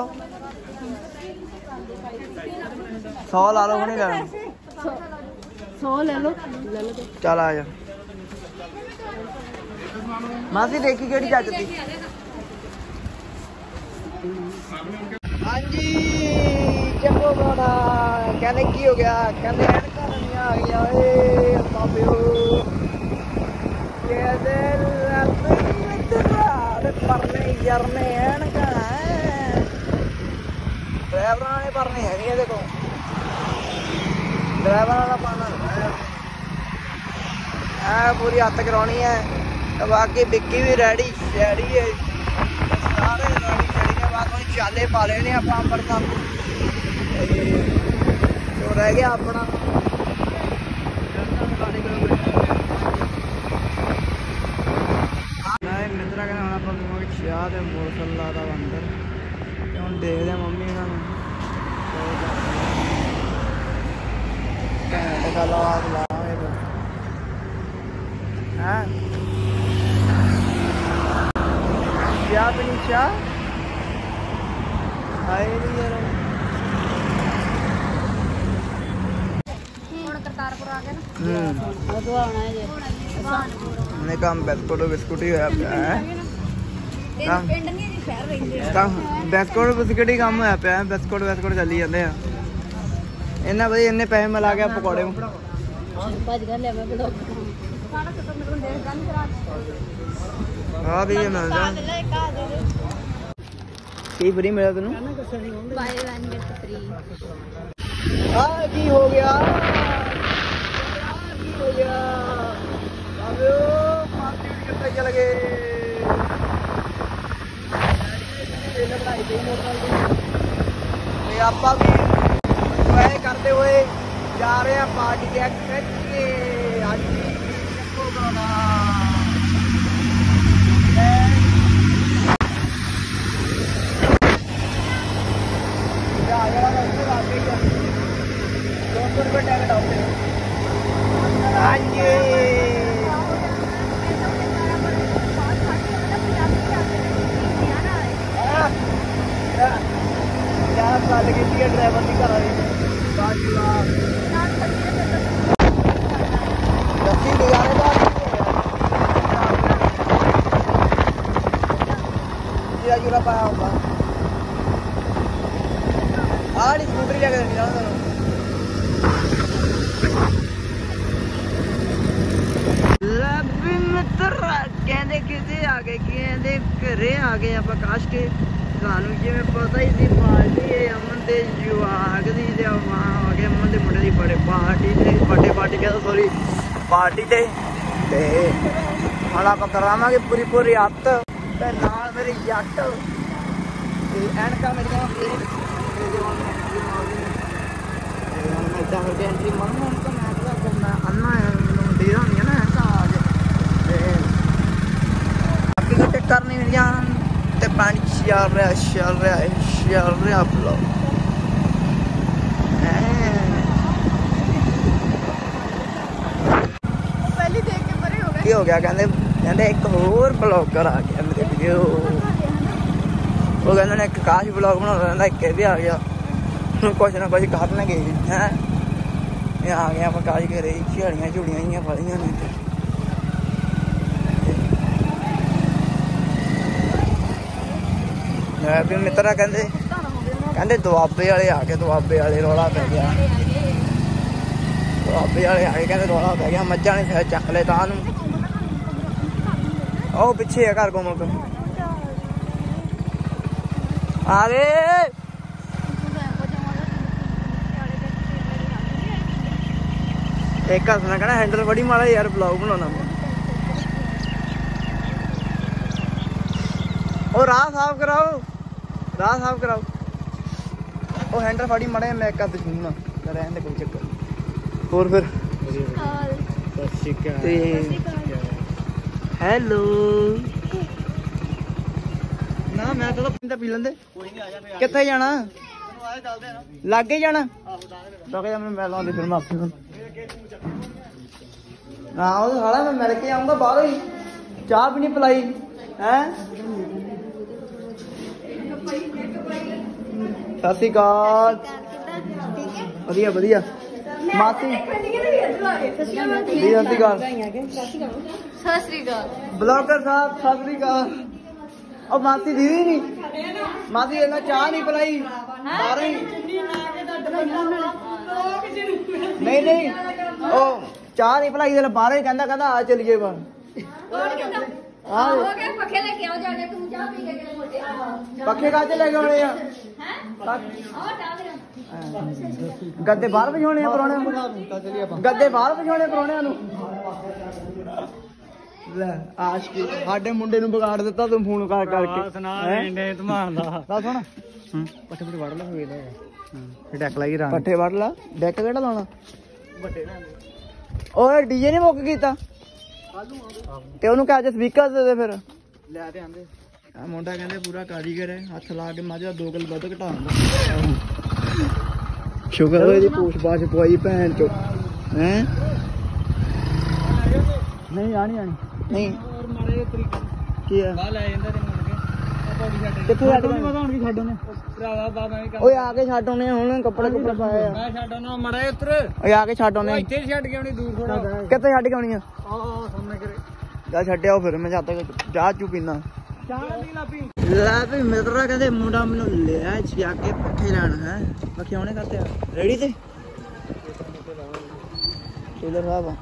100 ਲਾ ਲਓ ਹੁਣੇ ਲੈਣਾ। 100 ਲੈ ਲਓ। ਲੈ ਲਓ ਚੱਲ ਆ ਜਾ। ਮਾਸੀ ਦੇਖੀ ਕਿਹੜੀ ਚੱਜਦੀ ਹਾਂਜੀ ਚੱਕੋ ਬੜਾ ਕਹਿੰਦੇ ਕੀ ਹੋ ਗਿਆ? ਕਹਿੰਦੇ ਐਨਕਾਂ ਨਹੀਂ ਆ ਗਈਆਂ ਓਏ ਬਾਬਿਓ ਕਹਿੰਦੇ ਰੱਬ ਮਿੱਤਰਾ ਦੇ ਪਰਨੇ ਜਰਨੇ ਐਨਕਾਂ। ਡਰਾਈਵਰਾਂ ਨੇ ਪਰਨੇ ਹੈਗੇ ਇਹਦੇ ਕੋਲ। ਡਰਾਈਵਰਾਂ ਦਾ ਪਾਣਾ ਆ ਪੂਰੀ ਹੱਥ ਕਰਾਉਣੀ ਹੈ। ਤੇ ਬਾਕੀ ਵਿੱਕੀ ਵੀ ਰੈਡੀ ਸ਼ੈਡੀ ਹੈ। ਸਾਰੇ ਰੈਡੀ ਸ਼ੈਡੀ ਨੇ। ਬਾਕੀ ਚਾਲੇ ਪਾ ਲੈਣੇ ਆਪਾਂ ਅੰਮ੍ਰਿਤਸਰ ਤੇ ਰਹਿ ਗਿਆ ਆਪਣਾ। ਨਾਲੇ ਮਿੱਤਰਾ ਕਹਿੰਦਾ ਹੁਣ ਆਪਾਂ ਪੀਵਾਂਗੇ ਚਾਹ ਤੇ ਮੋਰਸਲਾ ਦਾ ਅੰਦਰ ਤੇ ਹੁਣ ਦੇਖਦੇ ਆ ਮੰਮੀ ਇਹਨਾਂ ਨੂੰ। ਹਾਂ। ਕਰਤਾਰਪੁਰ ਆ ਗਿਆ ਨਾ ਹੂੰ। ਉਹ ਆਉਣਾ ਹੈ। ਜੇ ਨੇ ਕੰਮ ਬਿਸਕੁਟ ਬਿਸਕੁਟ ਹੀ ਹੋਇਆ ਪਿਆ ਹੈ। ਕੰਮ ਪਿੰਡ ਨਹੀਂ ਜੀ? ਸ਼ਹਿਰ ਰਹਿੰਦੇ ਤਾਂ ਬਿਸਕੁਟ ਬਿਸਕੁਟ ਹੀ ਕੰਮ ਹੋਇਆ ਪਿਆ ਹੈ ਬਿਸਕੁਟ ਬਿਸਕੁਟ ਚੱਲੀ ਜਾਂਦੇ ਆ। ਇਹਨਾਂ ਵਧੀਆ ਇੰਨੇ ਪੈਸੇ ਮਿਲਾ ਕੇ ਪਕੌੜੇ ਭੱਜ ਗਿਆ ਲੈ ਮੈਂ ਬਲੌਗ ਸਾਡਾ ਸੱਤ ਮਿੰਟ ਦੇ ਗੰਨ ਕਰਾ ਆ ਵੀ ਇਹ ਮਿਲਦਾ। ਲੈ ਇੱਕ ਆ ਦੇ ਦੇ ਕੀ ਫਰੀ ਮਿਲਿਆ ਤੈਨੂੰ? ਬਾਏ 1 ਗੈਟ 3 ਆ ਕੀ ਹੋ ਗਿਆ? ਕੀ ਹੋ ਗਿਆ? ਆਵਿਓ ਪਾਰਟੀ ਵੀ ਕਿੱਥੇ ਚਲ ਗਏ? ਇਹਨੇ ਬਣਾਈ ਤੇ ਮੋਟਰਸਾਈਕਲ ਤੇ ਆਪਾਂ ਵੀ ਵੈਸੇ ਕਰਦੇ ਹੋਏ ਜਾ ਰਹੇ ਆ ਪਾਰਟੀ ਦੇ ਖਿੱਚੀਏ ਅੱਜ ਚੱਕੋ ਗਾਣਾ ਜਾ ਯਾਰ ਉੱਥੇ ਆ ਗਈ ਆ 200 ਰੁਪਏ ਟਿਕਟ ਆਉਂਦੇ ਹਾਂਜੀ ਯਾਰ ਗੱਲ ਕੀਤੀ ਹੈ ਡਰਾਈਵਰ ਦੀ ਘਰ ਵਾਲੀ ਬਾਜੂਲਾ ਦੱਸੀ ਗੁਜ਼ਾਰੇ ਦਾ ਜਿਹੜਾ ਜੁਰਾ ਪਾਇਆ ਹੁੰਦਾ ਆਹ ਨੀ ਸਕੂਟਰੀ ਲੈ ਕੇ ਦੇਣੀ ਨਾ ਉਹਨਾਂ ਨੂੰ ਲੱਭੀ ਮਿੱਤਰ ਕਹਿੰਦੇ ਕਿਤੇ ਆ ਗਏ ਕਹਿੰਦੇ ਘਰੇ ਆ ਗਏ ਆਪਾਂ ਕਾਸ਼ ਕੇ ਸਾਨੂੰ ਜਿਵੇਂ ਪਤਾ ਹੀ ਸੀ, ਪਾਰਟੀ ਹੈ, ਅਮਨ ਦੇ ਜਵਾਗ ਦੀ ਤੇ ਮਾਂ ਆ ਗਏ, ਅਮਨ ਦੇ ਮੁੰਡੇ ਦੀ ਬੜੇ ਪਾਰਟੀ ਤੇ, ਵੱਡੇ ਪਾਰਟੀ ਕਹਿੰਦਾ ਸੋਰੀ ਪਾਰਟੀ ਤੇ। ਤੇ ਹੁਣ ਆਪਾਂ ਕਰਾਵਾਂਗੇ ਪੂਰੀ ਪੂਰੀ ਹੱਤ ਤੇ ਨਾਲ ਮੇਰੀ ਜੱਟ। ਤੇ ਐਨਕਾਂ ਮੇਰੀਆਂ ਤੇ ਹੁਣ ਮੈਂ ਇਦਾਂ ਕਰਕੇ ਐਂਟਰੀ ਮੰਨੂ ਹੁਣ ਤਾਂ ਮੈਂ ਕਿਹਾ ਕਿ ਅੰਨਾ ਨੂੰ ਦੇ ਦਾਂਗੀ ਨਾ ਐਸਾ ਆ ਜੇ ਤੇ ਬਾਕੀ ਨੂੰ ਟਿਕ ਕਰਨੀ ਜਾਨ ਤੇ ਪਾਣੀ ਚੱਲ ਰਿਹਾ ਚੱਲ ਰਿਹਾ ਚੱਲ ਰਿਹਾ ਬਲੋ ਪਹਿਲੀ ਦੇਖ ਕੇ ਪਰੇ ਹੋ ਕੀ ਹੋ ਗਿਆ? ਕਹਿੰਦੇ ਕਹਿੰਦੇ ਇੱਕ ਹੋਰ ਬਲੌਗਰ ਆ ਗਿਆ ਮੇਰੇ ਵੀਡੀਓ ਉਹ ਕਹਿੰਦੇ ਨੇ ਇੱਕ ਕਾਸ਼ ਬਲੌਗ ਬਣਾਉਣਾ ਰਹਿੰਦਾ ਇੱਕ ਇਹ ਵੀ ਆ ਗਿਆ। ਕੁਛ ਨਾ ਕੁਛ ਕਰਨਗੇ। ਹੈ? ਇਹ ਆ ਗਏ ਆਪਾਂ ਕਾਸ਼ ਘਰੇ ਝੜੀਆਂ ਝੁੜੀਆਂ ਹੀ ਫੜੀਆਂ ਨੇ ਮੈਂ ਵੀ ਮਿੱਤਰਾ ਕਹਿੰਦੇ। ਕਹਿੰਦੇ ਦੁਆਬੇ ਵਾਲੇ ਆ ਕੇ ਦੁਆਬੇ ਵਾਲੇ ਰੋਲਾ ਪੈ ਗਿਆ। ਦੁਆਬੇ ਵਾਲੇ ਆ ਕੇ ਕਹਿੰਦੇ ਰੋਲਾ ਪੈ ਗਿਆ, ਮੱਝਾਂ ਨੇ ਫਿਰ ਚੱਕ ਲੈ ਤਾਂ ਨੂੰ। ਉਹ ਪਿੱਛੇ ਆ ਘਰ ਕੋਮਲ ਕੋਲ। ਆਰੇ ਇੱਕ ਹੱਸਣਾ ਕਹਣਾ ਹੈਂਡਲ ਬੜੀ ਮਾੜਾ ਯਾਰ ਬਲੌਗ ਬਣਾਉਣਾ ਮੈਂ। ਉਹ ਰਾਹ ਸਾਫ਼ ਕਰਾਓ। ਰਾਹ ਸਾਫ਼ ਕਰਾਓ। ਉਹ ਹੈਂਡਲ ਫੜੀ ਮਾਰੇ ਮੈਂ ਇੱਕ ਹੱਥ ਛੂਣਾ ਰਹਿਣ ਦੇ ਕੋਈ ਚੱਕਰ। ਹੋਰ ਫਿਰ? ਤੇ ਹੈਲੋ। ਨਾ ਮੈਂ ਤਾਂ ਪਿੰਦਾ ਪੀ ਲੈਂਦੇ। ਕਿੱਥੇ ਜਾਣਾ? ਲਾਗੇ ਜਾਣਾ? ਜਾ ਮੈਨੂੰ ਮਿਲ ਆਉਂਦੇ ਫਿਰ ਮੈਂ ਆਪੇ ਨੂੰ ਹਾਂ ਉਹ ਸਾਲਾ ਮੈਂ ਮਿਲ ਕੇ ਆਉਂਗਾ ਬਾਹਰੋਂ ਹੀ। ਚਾਹ ਵੀ ਨਹੀਂ ਪਲਾਈ ਹੈ? ਸਤਿ ਸ਼੍ਰੀ ਅਕਾਲ। ਵਧੀਆ ਵਧੀਆ। ਮਾਸੀ। ਜੀ, ਸਤਿ ਸ਼੍ਰੀ ਅਕਾਲ। ਸਤਿ ਸ੍ਰੀ ਅਕਾਲ ਬਲੌਗਰ ਸਾਹਿਬ, ਸਤਿ ਸ੍ਰੀ ਅਕਾਲ। ਉਹ ਮਾਸੀ ਦੀਦੀ ਨਹੀਂ। ਮਾਸੀ ਇਹਨਾਂ ਚਾਹ ਨਹੀਂ ਪਲਾਈ। ਬਾਹਰੋਂ ਹੀ। ਨਹੀਂ ਨਹੀਂ। ਉਹ ਚਾਹ ਨਹੀਂ ਪਲਾਈ ਦੇ ਬਾਹਰੋਂ ਹੀ ਕਹਿੰਦਾ ਕਹਿੰਦਾ ਆ ਚਲੀਏ ਬਾ ਆ ਹੋ ਗਿਆ ਪੱਖੇ ਲੈ ਕੇ ਆਓ ਜਾ ਕੇ ਤੂੰ ਚਾਹ ਪੀ ਕੇ ਗਏ ਮੋਟੇ ਹਾਂ ਪੱਖੇ ਕਾਹਦੇ ਲੈ ਕੇ ਆਉਣੇ ਆ? ਆਹ ਟਾਵਰ ਗੱਦੇ ਬਾਹਰ ਵਜਾਉਣੇ ਆ ਪਰੋਣਿਆਂ ਨੂੰ? ਗੱਦੇ ਬਾਹਰ ਵਜਾਉਣੇ ਪਰੋਣਿਆਂ ਨੂੰ? ਲੈ ਆਸ਼ਕੀ ਸਾਡੇ ਮੁੰਡੇ ਨੂੰ ਵਿਗਾੜ ਦਿੱਤਾ ਤੂੰ ਫੋਨ ਕਰ ਕਰਕੇ। ਸੁਣਾ ਇੰਡੇ ਧਮਾਨ ਦਾ। ਦੱਸ ਹੁਣ। ਪੱਠੇ ਪੱਠੇ ਵੜ ਲੈ ਹੋਏ ਨੇ ਇਹ ਡੈਕ ਲਾਈ ਰਾਂ ਪੱਠੇ ਵੜ ਲਾ। ਡੈਕ ਕਿਹੜਾ ਲਾਉਣਾ? ਵੱਡੇ ਓਏ ਡੀਜੇ ਨਹੀਂ ਮੁੱਕ ਕੀਤਾ? ਤੇ ਉਹਨੂੰ ਕਹਾਂ ਜੇ ਸਪੀਕਰ ਦੇ ਦੇ ਫਿਰ। ਲੈ ਤੇ ਆਂਦੇ। ਆ ਮੁੰਡਾ ਕਹਿੰਦੇ ਪੂਰਾ ਕਾਰੀਗਰ ਹੈ ਹੱਥ ਲਾ ਕੇ ਮਾਝਾ ਦੋ ਕਿਲ ਵੱਧ ਘਟਾਉਂਦਾ ਸ਼ੁਕਰ ਹੋਏ ਦੀ ਪੂਛ ਬਾਛ ਪਵਾਈ ਭੈਣ ਚੋ। ਹੈ? ਨਹੀਂ ਆਣੀ ਆਣੀ ਨਹੀਂ ਹੋਰ ਮਾਰੇ ਤਰੀਕੇ। ਕੀ ਆ? ਬਾਹ ਲੈ ਜਾਂਦਾ ਤੇ ਕਿੱਥੇ ਛੱਡ ਨਹੀਂ ਗਏ? ਪਤਾ ਹੁਣ ਕੀ ਛੱਡੋਨੇ ਭਰਾਵਾ ਬਾਬਾ ਵੀ ਕੰਮ ਓਏ ਆ ਕੇ ਛੱਡ ਆਉਣੇ ਆ ਹੁਣ ਕੱਪੜੇ ਕੁੱਪੜੇ ਪਾਏ ਆ। ਮੈਂ ਛੱਡੋਨਾ ਮੜਾ ਉਤਰ ਓਏ ਆ ਕੇ ਛੱਡ ਆਉਣੇ ਉਹ ਆ ਇੱਥੇ ਹੀ ਛੱਡ ਕੇ ਆਉਣੀ ਦੂਰ ਥੋੜਾ ਕਿੱਥੇ ਛੱਡ ਕੇ ਆਉਣੀ ਆ? ਆ ਸਾਹਮਣੇ ਕਰੇ। ਜਾ ਛੱਡਿਆ ਫਿਰ ਮੈਂ ਜਦ ਤੱਕ ਚਾਹ ਚੂ ਪੀਣਾ ਚਾਹ ਨਹੀਂ ਲਾਪੀ ਲੈ ਵੀ ਮਿੱਤਰਾ ਕਹਿੰਦੇ ਮੁੰਡਾ ਮੈਨੂੰ ਲਿਆ ਜਾ ਕੇ ਪੱਖੇ ਲੈਣ ਹੈ। ਪੱਖੇ ਆਉਣੇ ਕਰਤੇ ਆ। ਰੈਡੀ ਤੇ? ਟੇਲਰ ਸਾਹਿਬ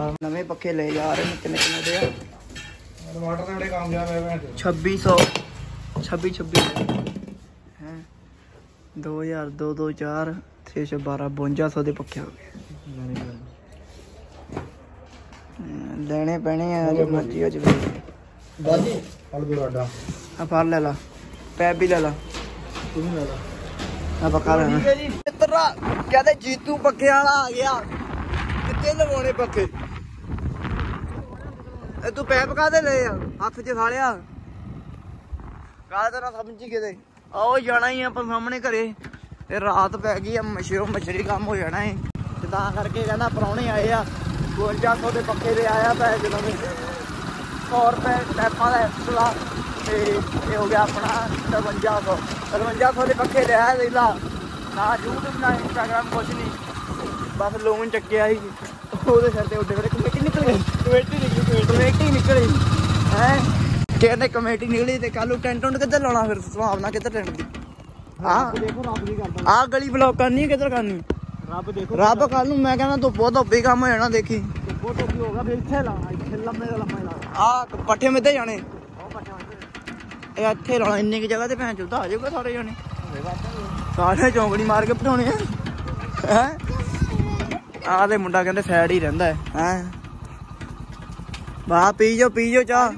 ਆਹ ਨਵੇਂ ਪੱਖੇ ਲੈ ਜਾ ਰਹੇ ਨੇ ਕਿੰਨੇ ਕਿੰਨੇ ਦੇ ਆ? ਟਮਾਟਰ ਦੇ ਬੜੇ ਕਾਮਯਾਬ ਭੈਣ 2600 26 26 ਹੈ? 2000 2 2 4 612 5200 ਦੇ ਪੱਖੇ ਹੋ ਗਏ। ਲੈਣੇ ਪੈਣੇ। ਆ ਜੋ ਮਰਜ਼ੀ ਹੋ ਜਵੇ। ਬਾਜੀ ਹਲ ਦੋ ਆਡਾ ਆ ਫੜ ਲੈ ਲਾ। ਪੈਪ ਵੀ ਲੈ ਲਾ। ਤੂੰ ਲੈ ਲਾ। ਆ ਪੱਕਾ ਲੈਣਾ। ਠੀਕ ਹੈ ਜੀ। ਮਿੱਤਰਾ ਕਹਿੰਦੇ ਜੀਤੂ ਪੱਕੇ ਵਾਲਾ ਆ ਗਿਆ। ਕਿੱਥੇ ਲਵਾਉਣੇ ਪੱਕੇ ਇਹ ਤੂੰ ਪੈਪ ਕਾਦੇ ਲਏ ਆ? ਹੱਥ 'ਚ ਫਾਲਿਆ ਕਾਹਦੇ ਤੇਰਾ ਸਮਝੀ ਕਿਤੇ? ਆਓ ਜਾਣਾ ਹੀ ਆ ਆਪਾਂ ਸਾਹਮਣੇ ਘਰੇ। ਤੇ ਰਾਤ ਪੈ ਗਈ ਆ, ਮਛਰੋ ਮਛਰੀ ਕੰਮ ਹੋ ਜਾਣਾ ਏ। ਤੇ ਤਾਂ ਕਰਕੇ ਕਹਿੰਦਾ ਪਰੌਣੇ ਆਏ ਆ। 5200 ਦੇ ਪੱਕੇ ਦੇ ਆਇਆ ਪੈ ਜਦੋਂ ਦੇ। 100 ਰੁਪਏ ਪੈਪਾਂ ਦਾ ਐਕਸਟਰਾ ਤੇ ਇਹ ਹੋ ਗਿਆ ਆਪਣਾ 5300 5300 ਦੇ ਪੱਕੇ ਲਿਆ ਦੇਲਾ ਨਾ YouTube, ਨਾ Instagram ਕੁਝ ਨਹੀਂ। ਬਸ ਲੋਨ ਚੱਕਿਆ ਸੀ। ਉਹਦੇ ਸਿਰ ਤੇ ਉੱਡੇ ਫਿਰ ਕਮੇਟੀ ਨਿਕਲ। ਗਈ ਕਮੇਟੀ ਨਿਕਲੀ ਕਮੇਟੀ। ਨਿਕਲੀ। ਹੈ? ਕਹਿੰਦੇ ਕਮੇਟੀ ਨਿਕਲੀ ਤੇ ਕੱਲ ਨੂੰ ਟੈਂਟ ਟੁੰਟ ਕਿੱਧਰ ਲਾਉਣਾ ਫਿਰ? ਸੁਭਾਵਨਾ ਕਿੱਧਰ ਟੈਂਟ ਦੀ? ਆ ਦੇਖੋ ਰੱਬ ਦੀ ਕਰਦਾ ਆ ਗਲੀ ਬਲੌਕ ਕਰਨੀ ਕਿੱਧਰ ਕਰਨੀ? ਰੱਬ ਦੇਖੋ। ਰੱਬ ਕੱਲ ਨੂੰ ਮੈਂ ਕਹਿੰਦਾ ਤੂੰ ਬਹੁਤ ਧੁੱਪੀ ਕੰਮ ਹੋ ਜਾਣਾ ਦੇਖੀ। ਫੋਟੋ ਕੀ ਹੋਗਾ ਫਿਰ ਇੱਥੇ ਲਾਣਾ ਇੱਥੇ ਲੰਮੇ ਦਾ ਲੰਮਾ ਲਾਣਾ ਆ ਪੱਠੇ ਮਿੱਧੇ ਜਾਣੇ। ਉਹ ਵਾਂਗੇ ਇਹ ਇੱਥੇ ਲਾਉਣਾ ਇੰਨੀ ਕਿ ਜਗ੍ਹਾ ਤੇ ਭੈਣ ਚੁੱਦਾ ਆ ਜਾਊਗਾ ਸਾਰੇ ਜਾਣੇ। ਸਾਰੇ ਚੌਂਕੜੀ ਮਾਰ ਕੇ ਬਿਠਾਉਣੇ ਆ। ਹੈ? ਆਹ ਦੇ ਮੁੰਡਾ ਕਹਿੰਦੇ ਸਾਈਡ ਹੀ ਰਹਿੰਦਾ ਹੈ। ਹੈ? ਵਾਹ ਪੀ ਜੋ ਪੀ ਜੋ ਚਾਹ।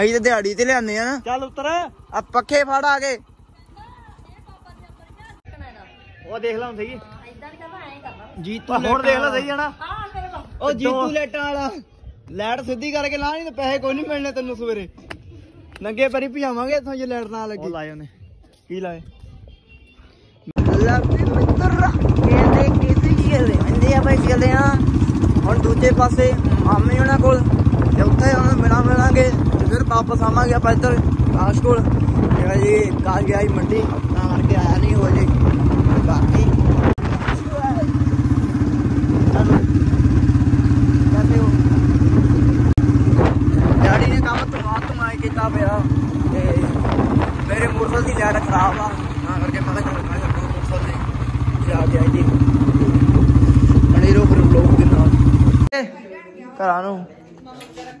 ਅਸੀਂ ਤੇ ਦਿਹਾੜੀ ਤੇ ਲਿਆਨੇ ਆ ਨਾ। ਚੱਲ ਉਤਰ। ਆ ਪੱਖੇ ਫੜ ਆ ਗਏ ਉਹ ਦੇਖ ਲਾ ਹੁਣ ਸਹੀ। ਜੀਤੂ ਹੁਣ ਦੇਖ ਲਾ ਸਹੀ ਕੋਲ ਉਹ ਜੀਤੂ ਲੈਟਾਂ ਵਾਲਾ। ਲੈਟ ਸਿੱਧੀ ਕਰਕੇ ਲਾ ਨਹੀਂ ਤੇ ਪੈਸੇ ਕੋਈ ਨਹੀਂ ਮਿਲਣੇ ਤੈਨੂੰ ਸਵੇਰੇ। ਨੰਗੇ ਪੈਰੀ ਭਜਾਵਾਂਗੇ ਇੱਥੋਂ ਜੇ ਲੈਟ ਨਾ ਲੱਗੀ। ਲਾਏ ਉਹਨੇ। ਕੀ ਲਾਏ? ਲੱਭੀ ਮਿੱਤਰ। ਕਹਿੰਦੇ ਕਿਤੇ ਚੱਲੇ ਹੁੰਦੇ ਆ ਭਾਈ ਚੱਲੇ ਆ। ਹੁਣ ਦੂਜੇ ਪਾਸੇ ਮਾਮੀ ਉਹਨਾਂ ਕੋਲ ਤੇ ਉੱਥੇ ਉਹਨਾਂ ਨੂੰ ਮਿਲਾਂ ਮਿਲਾਂਗੇ ਤੇ ਫਿਰ ਵਾਪਸ ਆਵਾਂਗੇ ਆਪਾਂ ਇੱਧਰ ਕਾਸ਼ ਕੋਲ। ਜਿਹੜਾ ਜੀ ਕਾਸ਼ ਗਿਆ ਸੀ ਮੰਡੀ ਤਾਂ ਕਰਕੇ ਆਇਆ ਨਹੀਂ ਹੋ ਜੇ ਬਾਕੀ ਚਲੋ ਕਹਿੰਦੇ ਹੋ ਡੈਡੀ ਨੇ ਕੰਮ ਤੋਂ ਤੋਂ ਆਏ ਕੀਤਾ ਪਿਆ ਤੇ ਮੇਰੇ ਮੋਟਰਸਾਈਕਲ ਦੀ ਲਾਈਟ ਖਰਾਬ ਆ ਤਾਂ ਕਰਕੇ ਮੈਂ ਕਿਹਾ ਚਲੋ ਮੈਂ ਆਪਣਾ ਮੋਟਰਸਾਈਕਲ ਤੇ ਜਾ ਕੇ ਆਈ ਜੀ ਬਣੇ ਰੋ ਫਿਰ ਲੋਕ ਦੇ ਨਾਲ ਘਰਾਂ ਨੂੰ।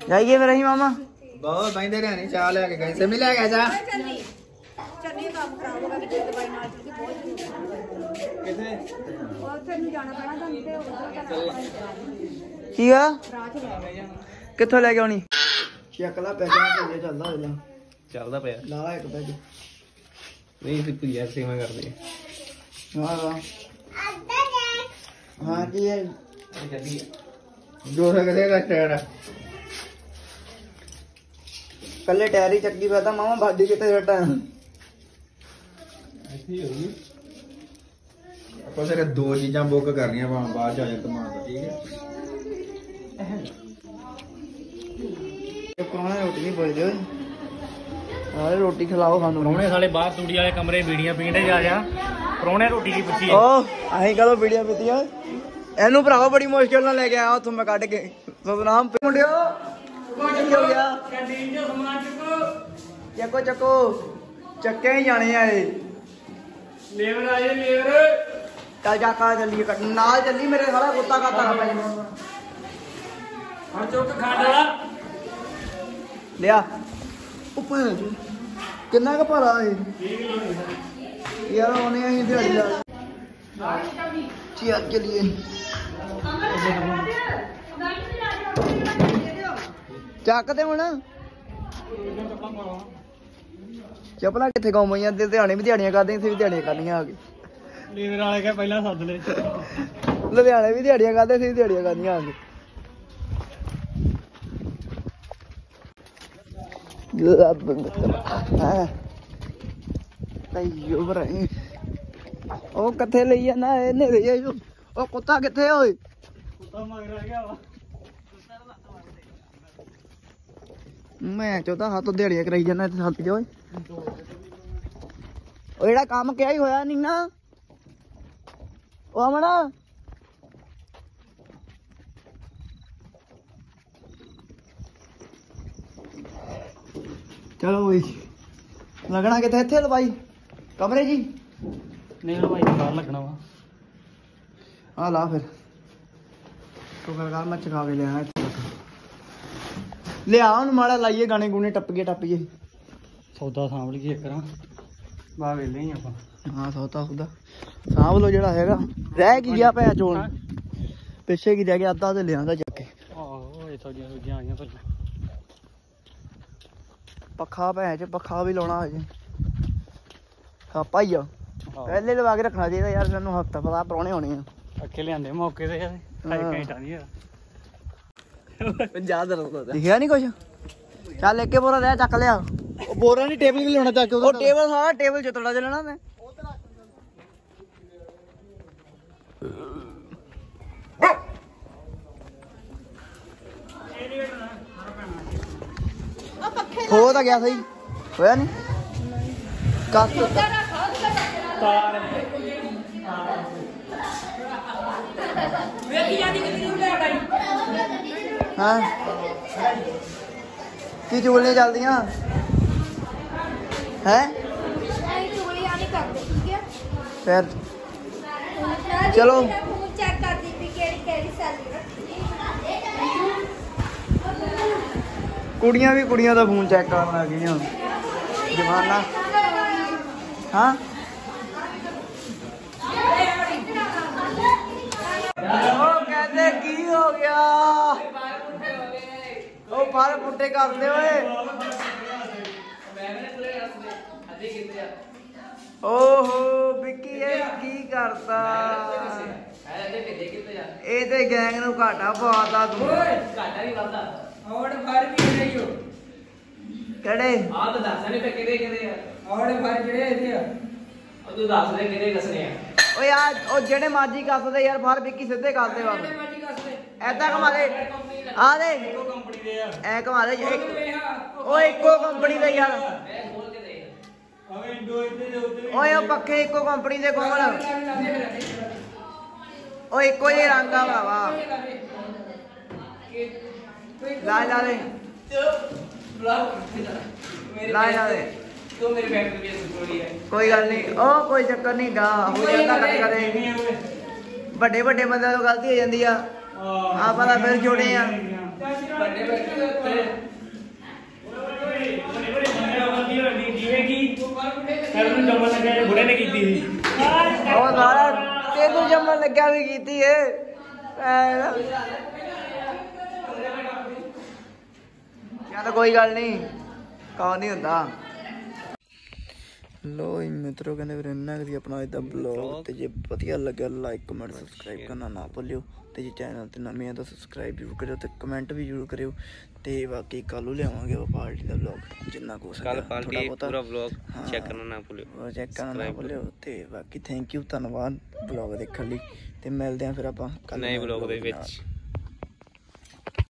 ਜਾਈਏ ਫਿਰ ਅਸੀਂ ਮਾਮਾ। ਬਹੁਤ ਬੈਂਦੇ ਰਹਿਣੇ ਚਾਹ ਲੈ ਕੇ ਗਏ। ਸਿਮੀ ਲੈ ਕੇ ਜਾ। ਜਾਣਾ ਪੈਣਾ। ਤੁਹਾਨੂੰ ਤੇ ਉਹ ਕੀ ਆ ਕਿੱਥੋਂ ਲੈ ਕੇ ਆਉਣੀ? ਚੱਕ ਲਾ ਪੈਸੇ ਨਾਲ ਭੇਜੇ ਚੱਲਦਾ ਹੋ ਜਾ। ਚੱਲਦਾ ਪਿਆ। ਲਾ ਇੱਕ ਪੈਸੇ। ਨਹੀਂ ਸੀ ਭੁਜਿਆ ਸੇਵਾ ਕਰਦੇ ਹਾਂ ਹਾਂ। ਹਾਂ ਕੀ ਹੈ? ਜੱਦੀ ਜੋ ਸਕਦੇ ਦਾ ਟਾਇਰ ਕੱਲੇ ਟਾਇਰ ਹੀ ਚੱਕੀ ਫਿਰਦਾ ਮਾਮਾ ਬਾਡੀ ਕਿਤੇ ਹੋਈ ਆਪਾਂ ਸਿਰ ਦੋ ਚੀਜ਼ਾਂ ਬੁੱਕ ਕਰਨੀਆਂ ਵਾ ਬਾਅਦ ਚ ਆ ਜਾ ਤਮਾਮ ਠੀਕ ਹੈ? ਕੋਣਾ ਰੋਟੀ ਨਹੀਂ ਆਲੇ ਰੋਟੀ ਖਿਲਾਓ ਸਾਨੂੰ। ਪ੍ਰਾਹੁਣੇ ਸਾਲੇ ਬਾਹਰ ਤੂੜੀ ਵਾਲੇ ਕਮਰੇ ਬੀੜੀਆਂ ਪੀਂਦੇ ਜਾ ਜਾ ਪ੍ਰਾਹੁਣੇ ਰੋਟੀ ਦੀ ਪੁੱਛੀ ਓ ਅਸੀਂ ਕਦੋਂ ਵੀਡੀਓ ਪੀਤੀਆਂ? ਇਹਨੂੰ ਭਰਾਵਾ ਬੜੀ ਮੁਸ਼ਕਿਲ ਨਾਲ ਲੈ ਕੇ ਆਇਆ ਉੱਥੋਂ ਮੈਂ ਕੱਢ ਕੇ। ਸਤਨਾਮ ਮੁੰਡਿਓ ਕੀ ਹੋ ਗਿਆ? ਕੈਂਟੀਨ ਚੋਂ ਸਮਾਨ ਚੁੱਕੋ ਚੱਕੋ। ਚੱਕੋ ਚੱਕੇ ਹੀ ਜਾਣੇ ਆ ਇਹ। ਲੇਬਰ ਆਏ ਲੇਬਰ। ਚੱਲ ਜਾ ਕਾ ਚੱਲੀਏ ਕੱਢ- ਨਾਲ ਚੱਲੀ ਮੇਰੇ ਸਾਲਾ ਕੁੱਤਾ ਕਾਤਾ ਪੈ ਜਾਣਾ ਹੁਣ ਚੁੱਕ ਖੰਡ ਵਾਲਾ। ਲਿਆ। ਉੱਪਰ ਕਿੰਨਾ ਕੁ ਭਾਰਾ ਏ ਯਾਰ ਉਹਨੇ ਅਸੀਂ ਦਿਹਾੜੀ ਲਾ ਚੱਲ ਚਲੀਏ ਚੱਕ ਤੇ ਹੁਣ। ਚੱਪਲਾਂ ਕਿੱਥੇ ਗਾਉਂ ਤੇ ਦਿਹਾੜੀ ਵੀ ਦਿਹਾੜੀਆਂ ਕਰਦੇ ਇੱਥੇ ਵੀ ਦਿਹਾੜੀਆਂ ਕਰਨੀਆਂ ਆ ਕੇ। ਲੇਬਰ ਵਾਲੇ ਕਹੇ ਪਹਿਲਾਂ ਸੱਦ ਲੈ। ਲੁਧਿਆਣੇ ਵੀ ਦਿਹਾੜੀਆਂ ਕਰਦੇ ਸੀ ਦਿਹਾੜੀਆਂ ਕਰਨੀਆਂ ਆ ਕੇ। ਹਾਂ। ਤਈਓ ਬਰਾਈ ਉਹ ਕਿੱਥੇ ਲਈ ਜਾਂਦਾ? ਇਹਨੇ ਦੇ ਜਾਈ ਉਹ ਕੁੱਤਾ ਕਿੱਥੇ ਓਏ? ਕੁੱਤਾ ਗਿਆ ਵਾ। ਮੈਂ ਚੋਦਾ ਹੱਥ ਦਿਹਾੜੀਆਂ ਕਰਾਈ ਜਾਂਦਾ ਇੱਥੇ ਸੱਤ ਜੋ ਓਏ। ਉਹ ਜਿਹੜਾ ਕੰਮ ਕਿਹਾ ਹੀ ਹੋਇਆ ਨਹੀਂ ਨਾ ਉਹ ਅਮਣਾ ਚਲੋ ਓਏ। ਲੱਗਣਾ ਕਿੱਥੇ ਇੱਥੇ ਲਵਾਈ ਕਮਰੇ ਜੀ ਨਹੀਂ ਭਾਈ ਬਾਹਰ ਲੱਗਣਾ ਵਾ। ਆ ਲਾ ਫਿਰ। ਤੂੰ ਕਰ ਕਰ ਮੈਂ ਚਖਾ ਕੇ ਲਿਆ ਲਿਆ ਹੁਣ ਮਾੜਾ ਲਾਈਏ ਗਾਣੇ ਗੂਣੇ ਟੱਪੀਏ ਟੱਪੀਏ। ਸੌਦਾ ਸਾਂਭ ਲਈਏ ਕਰਾਂ ਬਾ ਵੇਲੇ ਹੀ ਆਪਾਂ। ਹਾਂ ਸੌਤਾ ਉਹਦਾ ਸਾਂਭ ਲੋ ਜਿਹੜਾ ਹੈਗਾ। ਰਹਿ ਕੀ ਗਿਆ ਭੈ ਚੋਣ ਪਿੱਛੇ ਕੀ ਰਹਿ ਗਿਆ ਅੱਧਾ ਤੇ ਲਿਆਂਦਾ ਚੱਕ ਕੇ। ਆਹੋ ਇਹ ਸੌਦੀਆਂ ਸੌਦੀਆਂ ਆਈਆਂ ਪਰ ਪੱਖਾ ਭੈ ਚ ਪੱਖਾ ਵੀ ਲਾਉਣਾ ਹਜੇ। ਪਹਿਲੇ ਲਵਾ ਕੇ ਰੱਖਣਾ ਚਾਹੀਦਾ ਯਾਰ ਸਾਨੂੰ ਹਫਤਾ ਪਤਾ ਪਰੌਣੇ ਹੋਣੇ ਆ। ਅੱਖੇ ਲਿਆਂਦੇ ਮੌਕੇ ਤੇ ਢਾਈ ਹਾਂ। ਘੰਟਾ ਨਹੀਂ ਆ। ਪੰਜਾਹ ਦਾ। ਰੋਦਾ ਦਿਖਿਆ ਨਹੀਂ ਕੁਛ? ਚੱਲ ਇੱਕ ਬੋਰਾ ਰਹਿ ਚੱਕ ਲਿਆ। ਉਹ ਬੋਰਾ ਨਹੀਂ ਟੇਬਲ ਵੀ ਲਾਉਣਾ ਚੱਕ ਉਹ ਟੇਬਲ ਹਾਂ ਟੇਬਲ ਚ ਤੋੜਾ ਚੱਲਣਾ ਮੈਂ। ਹੋ ਤਾਂ ਗਿਆ ਸਹੀ। ਹੋਇਆ ਨਹੀਂ। ਕੱਸ ਹਾਂ। ਕੀ ਚੁਗਲੀਆਂ ਚੱਲਦੀਆਂ? ਹੈ? ਅਸੀਂ ਚੁਗਲੀਆਂ ਨਹੀਂ ਕਰਦੇ ਠੀਕ ਹੈ ਫਿਰ ਚਲੋ। ਚੈੱਕ ਕਰਦੀ ਵੀ ਕਿਹੜੀ ਕਿਹੜੀ ਸੈਲਰੀ ਕੁੜੀਆਂ ਵੀ ਕੁੜੀਆਂ ਦਾ ਫੋਨ ਚੈੱਕ ਕਰਨ ਲੱਗ ਗਈਆਂ। ਜਮਾਨਾ ਹਾਂ? ਉਹ ਕਹਿੰਦੇ ਕੀ ਹੋ ਗਿਆ? ਉਹ ਫਰ ਪੁੱਟੇ ਕਰਦੇ ਓਏ। ਓਹੋ ਵਿੱਕੀ ਇਹ ਕੀ ਕਰਤਾ ਇਹ ਤੇ ਗੈਂਗ ਨੂੰ ਘਾਟਾ ਪਵਾਤਾ ਤੂੰ। ਔੜ ਫਰ ਵੀ ਨਹੀਂ ਹੋ ਕਿਹੜੇ? ਆ ਤਾਂ ਦੱਸ ਨਹੀਂ ਪਏ ਕਿਹਦੇ ਕਿਹਦੇ ਆ? ਔੜ ਫਰ ਜਿਹੜੇ ਇਹਦੇ ਆ। ਉਹ ਤੂੰ ਦੱਸ ਦੇ ਕਿਹਦੇ ਦੱਸਣੇ ਆ? ਓਏ ਆ ਉਹ ਜਿਹੜੇ ਮਾਜੀ ਕੱਸਦੇ ਯਾਰ ਫਰ ਵਿੱਕੀ ਸਿੱਧੇ ਕਰਦੇ ਵਾ ਮਾਜੀ ਕਸਦੇ ਐਦਾਂ ਕਮਾ ਦੇ। ਆ। ਦੇ। ਕੰਪਨੀ ਦੇ ਆ। ਐ ਕਮਾ ਦੇ। ਇੱਕ- ਓਏ ਇੱਕੋ ਕੰਪਨੀ ਦੇ ਯਾਰ। ਓਏ ਉਹ ਪੱਖੇ ਇੱਕੋ ਕੰਪਨੀ ਦੇ ਕੋਮਲ ਓਏ ਇੱਕੋ ਹੀ ਰੰਗ ਆ ਭਰਾਵਾ। ਲਾ ਲਾ ਦੇ। ਲਾ ਲਾ ਦੇ। ਤੂੰ ਮੇਰੀ ਫੈਕਟਰੀ ਵਿੱਚ ਸੁਣੀ ਹੈ। ਕੋਈ ਗੱਲ ਨਹੀਂ। ਉਹ ਕੋਈ ਚੱਕਰ ਨਹੀਂ ਗਾ ਹੋ ਜਾਂਦਾ ਕਦੇ ਕਦੇ ਵੱਡੇ ਵੱਡੇ ਬੰਦਿਆਂ ਤੋਂ ਗਲਤੀ ਹੋ ਜਾਂਦੀ ਆ। ਆਪਾਂ ਤਾਂ ਫਿਰ ਜੋੜੇ ਆ। ਵੱਡੇ ਵੱਡੇ ਉਹ ਸਾਰਾ ਜੰਮਣ ਲੱਗਿਆ ਵੀ ਕੀਤੀ ਏ। ਚੱਲ ਕੋਈ ਗੱਲ ਨਹੀਂ। ਕੌਣ ਨਹੀਂ ਹੁੰਦਾ। ਲੋ ਜੀ ਮਿੱਤਰੋ ਕਹਿੰਦੇ ਵੀਰੇ ਇੰਨਾ ਕਿ ਆਪਣਾ ਇਹਦਾ ਬਲੌਗ ਤੇ ਜੇ ਵਧੀਆ ਲੱਗਿਆ ਲਾਈਕ ਕਮੈਂਟ ਸਬਸਕ੍ਰਾਈਬ ਕਰਨਾ ਨਾ ਭੁੱਲਿਓ ਤੇ ਜੇ ਚੈਨਲ ਤੇ ਨਵੇਂ ਆ ਤਾਂ ਸਬਸਕ੍ਰਾਈਬ ਜ਼ਰੂਰ ਕਰਿਓ ਤੇ ਕਮੈਂਟ ਵੀ ਜ਼ਰੂਰ ਕਰਿਓ ਤੇ ਬਾਕੀ ਕੱਲ ਨੂੰ ਲਿਆਵਾਂਗੇ ਉਹ ਪਾਰਟੀ ਦਾ ਬਲੌਗ ਜਿੰਨਾ ਕੋ ਸਕਿਆ ਕੱਲ ਪਾਰਟੀ ਪੂਰਾ ਵਲੌਗ ਹਾਂ। ਚੈੱਕ ਕਰਨਾ ਨਾ ਭੁੱਲਿਓ ਚੈੱਕ ਕਰਨਾ ਨਾ ਭੁੱਲਿਓ ਤੇ ਬਾਕੀ ਥੈਂਕ ਯੂ ਧੰਨਵਾਦ ਬਲੌਗ ਦੇਖਣ ਲਈ ਤੇ ਮਿਲਦੇ ਆਂ ਫਿਰ ਆਪਾਂ ਕੱਲ੍ਹ ਨਵੇਂ ਵਲੌਗ ਦੇ ਵਿੱਚ।